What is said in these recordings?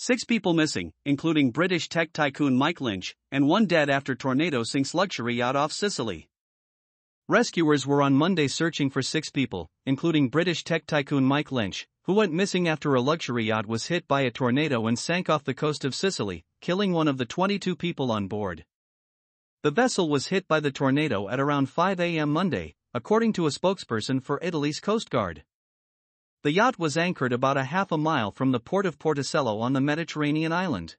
Six people missing, including British tech tycoon Mike Lynch, and one dead after tornado sinks luxury yacht off Sicily. Rescuers were on Monday searching for six people, including British tech tycoon Mike Lynch, who went missing after a luxury yacht was hit by a tornado and sank off the coast of Sicily, killing one of the 22 people on board. The vessel was hit by the tornado at around 5 a.m. Monday, according to a spokesperson for Italy's Coast Guard. The yacht was anchored about a half a mile from the port of Porticello on the Mediterranean island.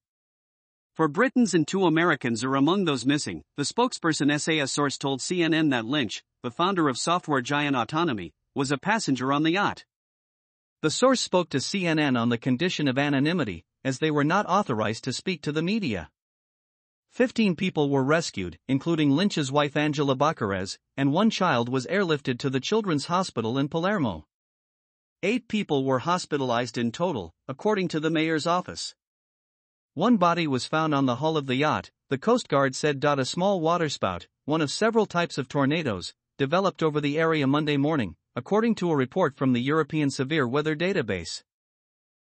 Four Britons and two Americans are among those missing, the spokesperson SAS source told CNN that Lynch, the founder of software giant Autonomy, was a passenger on the yacht. The source spoke to CNN on the condition of anonymity, as they were not authorized to speak to the media. Fifteen people were rescued, including Lynch's wife Angela Bacares, and one child was airlifted to the Children's Hospital in Palermo. Eight people were hospitalized in total, according to the mayor's office. One body was found on the hull of the yacht, the Coast Guard said. A small waterspout, one of several types of tornadoes, developed over the area Monday morning, according to a report from the European Severe Weather Database.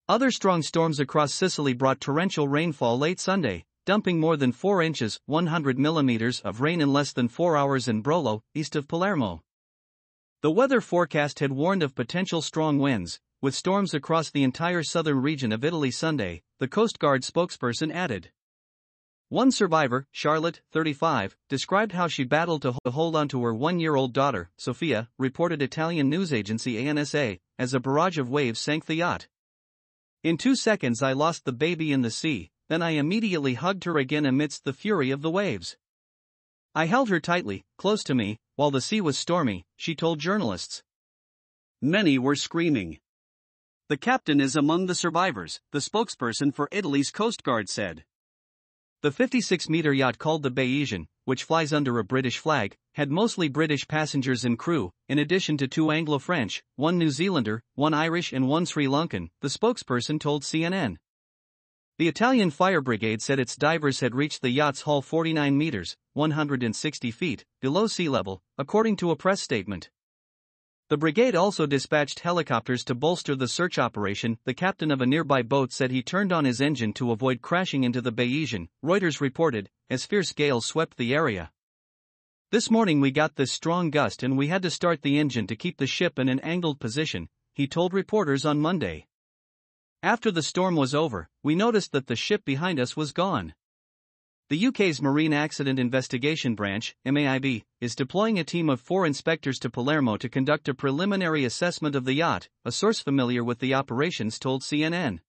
Other strong storms across Sicily brought torrential rainfall late Sunday, dumping more than 4 inches 100 millimeters of rain in less than 4 hours in Brolo, east of Palermo. The weather forecast had warned of potential strong winds, with storms across the entire southern region of Italy Sunday, the Coast Guard spokesperson added. One survivor, Charlotte, 35, described how she battled to hold on to her one year old daughter, Sophia, reported Italian news agency ANSA, as a barrage of waves sank the yacht. In two seconds, I lost the baby in the sea, then I immediately hugged her again amidst the fury of the waves. I held her tightly, close to me, while the sea was stormy, she told journalists. Many were screaming. The captain is among the survivors, the spokesperson for Italy's Coast Guard said. The 56 meter yacht called the Bayesian, which flies under a British flag, had mostly British passengers and crew, in addition to two Anglo French, one New Zealander, one Irish, and one Sri Lankan, the spokesperson told CNN. The Italian fire brigade said its divers had reached the yacht's hull 49 meters, 160 feet, below sea level, according to a press statement. The brigade also dispatched helicopters to bolster the search operation. The captain of a nearby boat said he turned on his engine to avoid crashing into the Bayesian, Reuters reported, as fierce gales swept the area. This morning we got this strong gust and we had to start the engine to keep the ship in an angled position, he told reporters on Monday. After the storm was over, we noticed that the ship behind us was gone. The UK's Marine Accident Investigation Branch, MAIB, is deploying a team of four inspectors to Palermo to conduct a preliminary assessment of the yacht, a source familiar with the operations told CNN.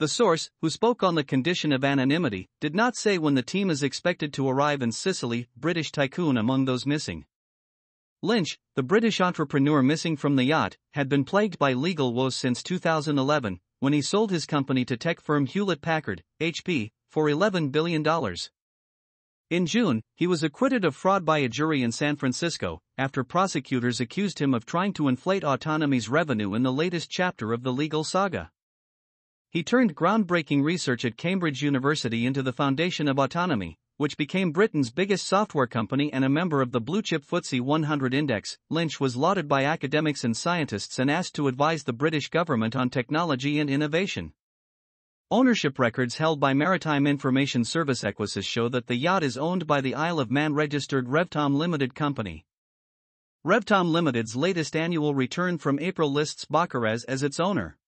The source, who spoke on the condition of anonymity, did not say when the team is expected to arrive in Sicily, British tycoon among those missing. Lynch, the British entrepreneur missing from the yacht, had been plagued by legal woes since 2011, when he sold his company to tech firm Hewlett Packard, HP, for $11 billion. In June, he was acquitted of fraud by a jury in San Francisco after prosecutors accused him of trying to inflate autonomy's revenue in the latest chapter of the legal saga. He turned groundbreaking research at Cambridge University into the foundation of autonomy, which became Britain's biggest software company and a member of the blue chip FTSE 100 index, Lynch was lauded by academics and scientists and asked to advise the British government on technology and innovation. Ownership records held by Maritime Information Service Equasis show that the yacht is owned by the Isle of Man registered Revtom Limited Company. Revtom Limited's latest annual return from April lists Bacares as its owner.